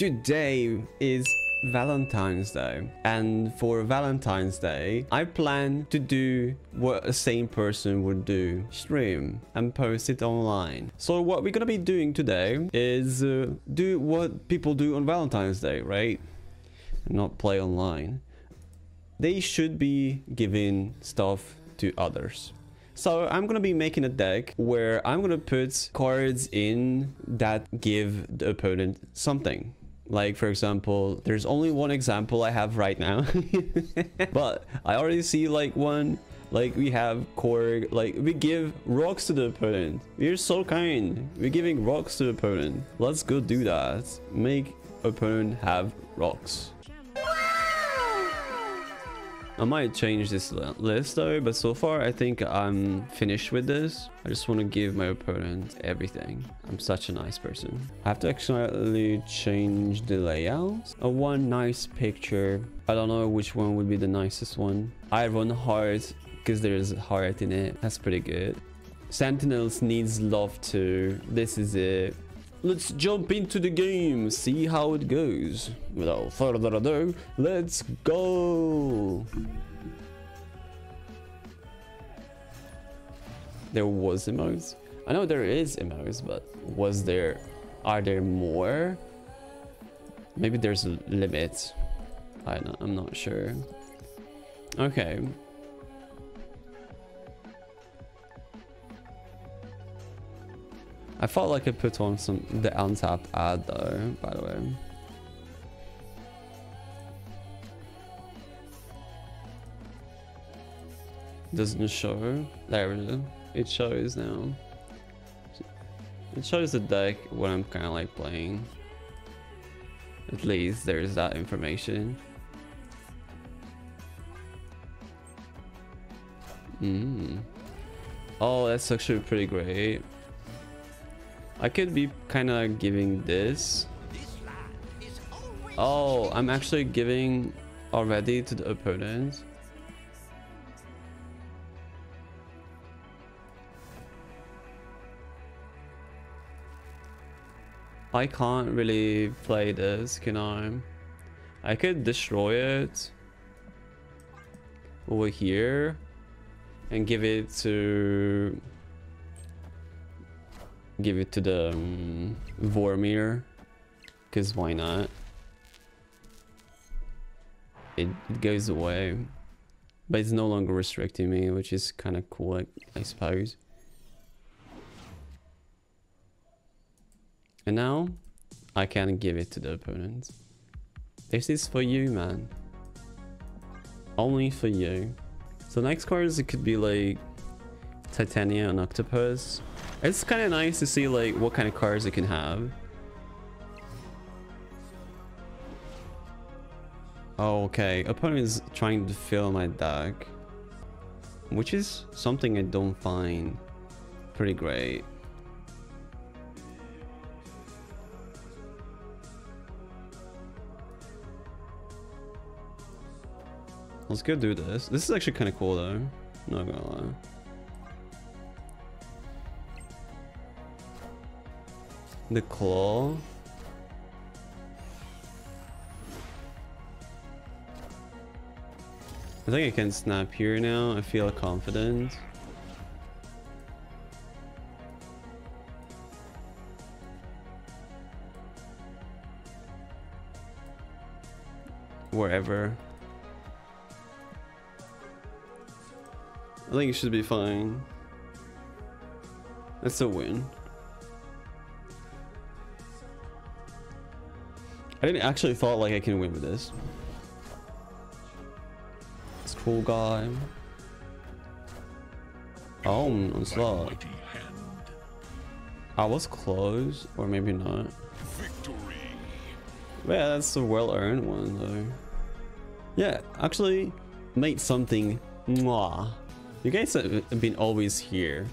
Today is Valentine's Day and for Valentine's Day I plan to do what a sane person would do stream and post it online. So what we're gonna be doing today is uh, do what people do on Valentine's Day right? Not play online. They should be giving stuff to others. So I'm gonna be making a deck where I'm gonna put cards in that give the opponent something like, for example, there's only one example I have right now. but I already see like one. Like, we have Korg. Like, we give rocks to the opponent. We're so kind. We're giving rocks to the opponent. Let's go do that. Make opponent have rocks. I might change this list though, but so far I think I'm finished with this. I just want to give my opponent everything. I'm such a nice person. I have to actually change the layout. A one nice picture. I don't know which one would be the nicest one. I run heart because there's heart in it. That's pretty good. Sentinels needs love too. This is it. Let's jump into the game, see how it goes. Without further ado, let's go! There was emotes? I know there is emotes, but was there... Are there more? Maybe there's a limit. I I'm not sure. Okay. I felt like I put on some the untapped ad though, by the way. Doesn't show. There it is. It shows now. It shows the deck when I'm kind of like playing. At least there's that information. Mm. Oh, that's actually pretty great. I could be kind of giving this. Oh, I'm actually giving already to the opponent. I can't really play this, can I? I could destroy it over here and give it to give it to the um, Vormir because why not? It, it, goes away but it's no longer restricting me which is kind of cool I, I suppose. And now I can give it to the opponent this is for you man. Only for you. So next cards it could be like Titania and Octopus it's kind of nice to see like what kind of cars it can have. Oh, okay. Opponent is trying to fill my deck. Which is something I don't find pretty great. Let's go do this. This is actually kind of cool though. Not gonna lie. The claw. I think I can snap here now. I feel confident. Wherever. I think it should be fine. That's a win. I didn't actually thought like I can win with this. This cool guy. Oh, onslaught. I was close, or maybe not. Victory. Yeah, that's a well-earned one though. Yeah, actually made something. Mwah. You guys have been always here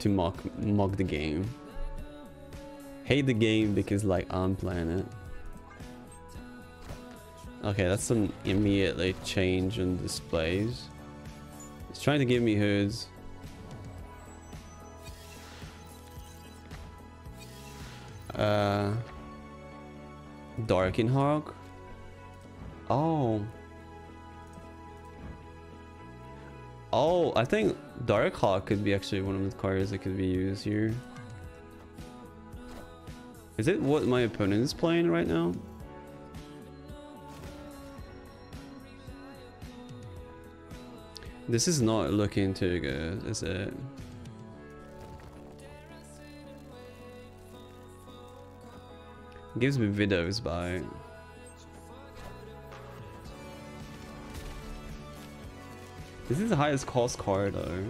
to mock mock the game. Hate the game because like I'm playing it. Okay, that's an immediately change in displays. It's trying to give me hoods. Uh, Darkhawk? Oh. Oh, I think Darkhawk could be actually one of the cards that could be used here. Is it what my opponent is playing right now? This is not looking too good, is it? Gives me Widow's Bite. This is the highest cost card though.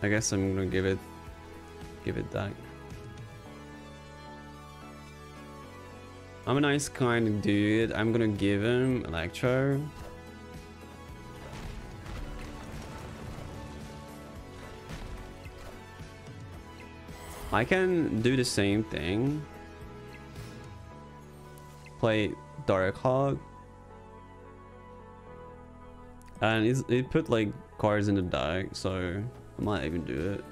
I guess I'm gonna give it give it that. I'm a nice kind of dude. I'm gonna give him Electro. I can do the same thing. Play Darkhawk. And it put like cards in the deck, so I might even do it.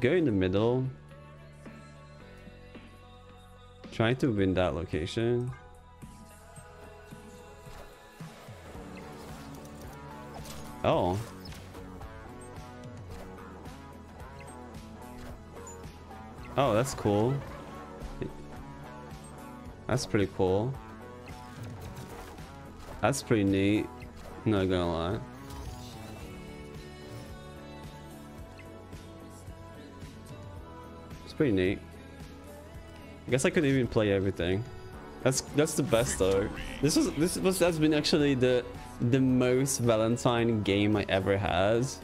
Go in the middle. Trying to win that location. Oh. Oh, that's cool. That's pretty cool. That's pretty neat. Not gonna lie. Pretty neat. I guess I could even play everything. That's that's the best though. This was this was that's been actually the the most Valentine game I ever has.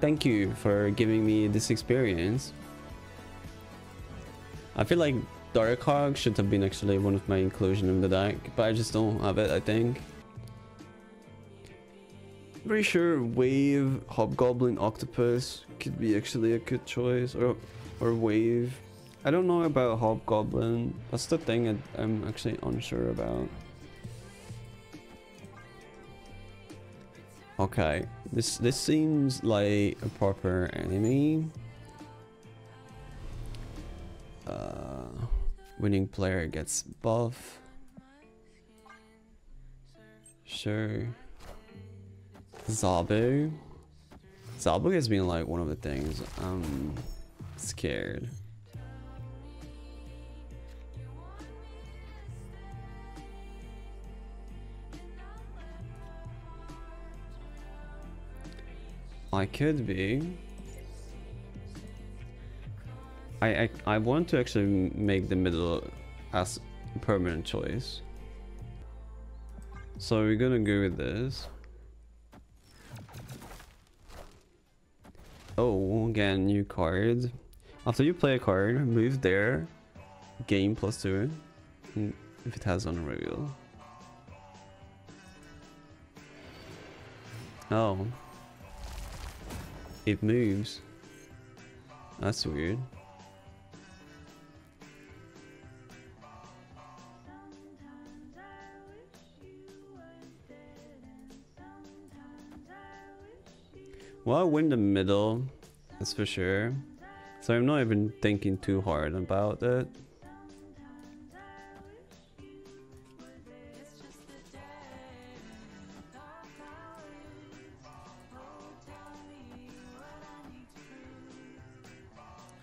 Thank you for giving me this experience. I feel like Darkhawk should have been actually one of my inclusion in the deck, but I just don't have it, I think. Pretty sure Wave, Hobgoblin, Octopus could be actually a good choice, or, or Wave. I don't know about Hobgoblin, that's the thing I'm actually unsure about. Okay, this this seems like a proper enemy. Uh, winning player gets buff. Sure. Zabu. Zabu has been like one of the things I'm scared. I could be. I, I, I want to actually make the middle as a permanent choice. So we're gonna go with this. Oh, again, new card. After you play a card, move there, game plus two, mm, if it has on reveal. Oh. It moves. That's weird. Well, I win the middle, that's for sure. So I'm not even thinking too hard about it.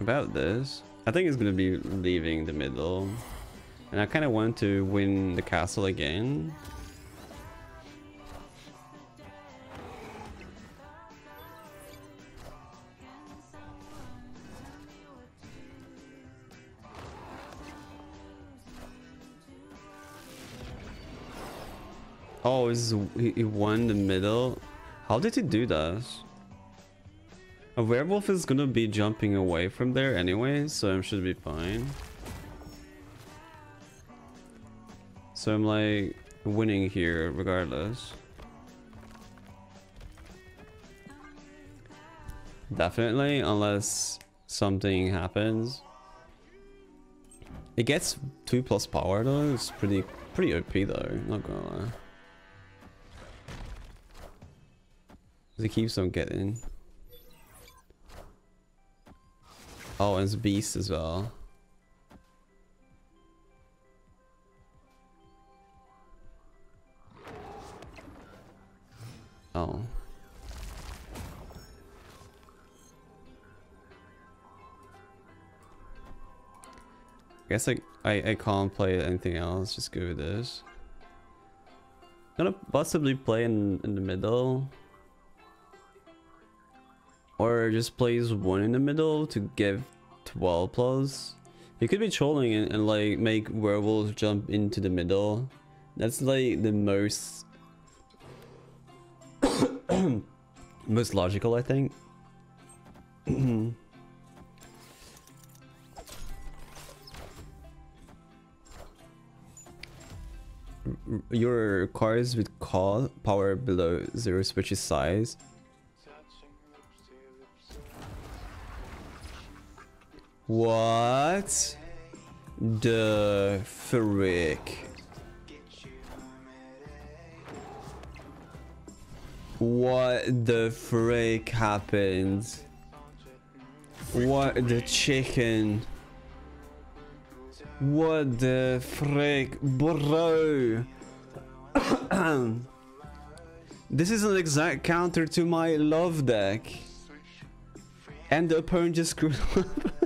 about this. I think it's gonna be leaving the middle. And I kind of want to win the castle again. Oh, is he won the middle? How did he do that? A werewolf is gonna be jumping away from there anyway, so I should be fine. So I'm like winning here regardless. Definitely, unless something happens. It gets 2 plus power though. It's pretty pretty OP though, not gonna lie. It keeps on getting. Oh, and it's beast as well. Oh. I guess like I, I can't play anything else, just go with this. I'm Gonna possibly play in, in the middle. Or just place one in the middle to give 12 plus. You could be trolling and, and like make werewolves jump into the middle. That's like the most most logical I think. your cars with call power below zero switches size. What the frick? What the frick happened? What the chicken? What the frick, bro? this is an exact counter to my love deck. And the opponent just screwed up.